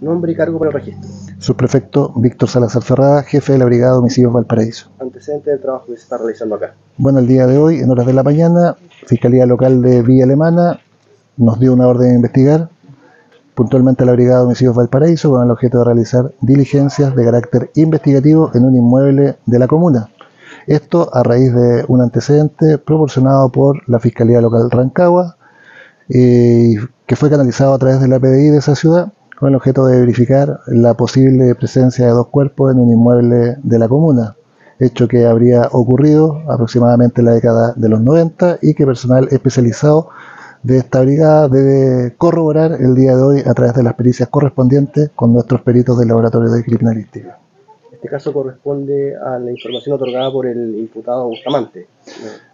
Nombre y cargo para el registro. Subprefecto Víctor Salazar Ferrada, jefe de la Brigada de Homicidios Valparaíso. Antecedente del trabajo que se está realizando acá. Bueno, el día de hoy, en horas de la mañana, Fiscalía Local de Villa Alemana nos dio una orden de investigar puntualmente a la Brigada de Homicidios Valparaíso con el objeto de realizar diligencias de carácter investigativo en un inmueble de la comuna. Esto a raíz de un antecedente proporcionado por la Fiscalía Local Rancagua, eh, que fue canalizado a través de la PDI de esa ciudad con el objeto de verificar la posible presencia de dos cuerpos en un inmueble de la comuna, hecho que habría ocurrido aproximadamente en la década de los 90 y que personal especializado de esta brigada debe corroborar el día de hoy a través de las pericias correspondientes con nuestros peritos del laboratorio de criminalística. Este caso corresponde a la información otorgada por el imputado Bustamante.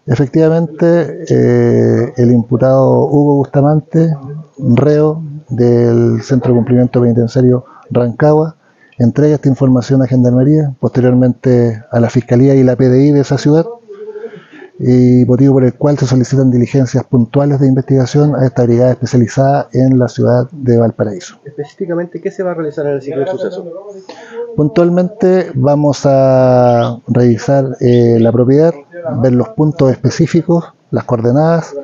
Efectivamente, eh, el imputado Hugo Bustamante, reo del Centro de Cumplimiento Penitenciario Rancagua, entrega esta información a Gendarmería, posteriormente a la Fiscalía y la PDI de esa ciudad, y motivo por el cual se solicitan diligencias puntuales de investigación a esta brigada especializada en la ciudad de Valparaíso. Específicamente, ¿qué se va a realizar en el ciclo de suceso? Puntualmente vamos a revisar eh, la propiedad, ver los puntos específicos, las coordenadas,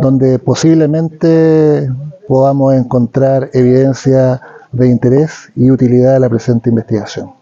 donde posiblemente podamos encontrar evidencia de interés y utilidad de la presente investigación.